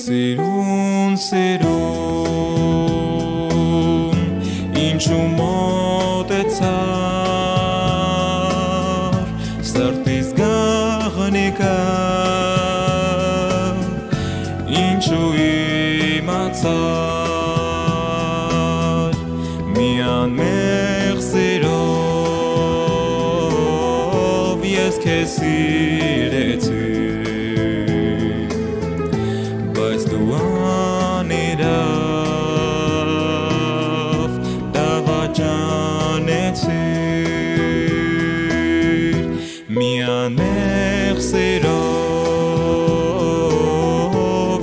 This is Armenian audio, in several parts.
սիրում ինչու մոտեցար սրտիս գաղնիկա ինչու իմացար միան մեղ սիրով ես քեզ սիրեցի բայց դու անիրավ դավաճանեցիր միան մեղ սիրով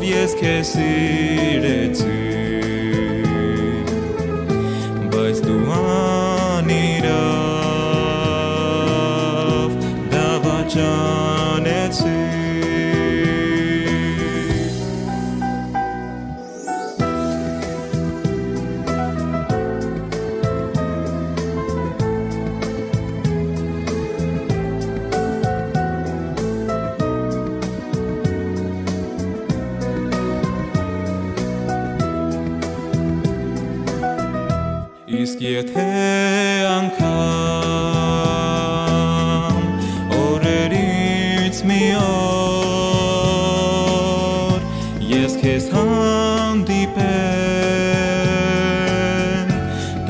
ես քեզ սիրեցի բայց դու անիրավ դավաճանեցիր Իսկ եթե անգամ օրերից մի օր ես քեզ հանդիպեմ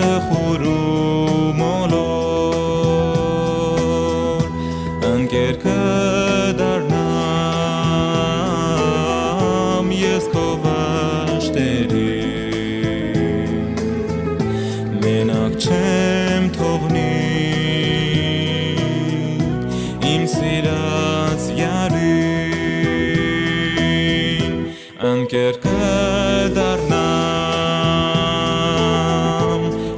տխուրում ոլոր ընկեր կդառնամ ես քո վաշտերին ընկեր կդառնամ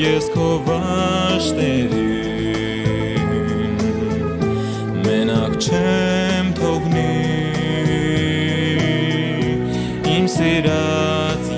ես քո վաշտերին մենակ չեմ թողնի իմ սիրած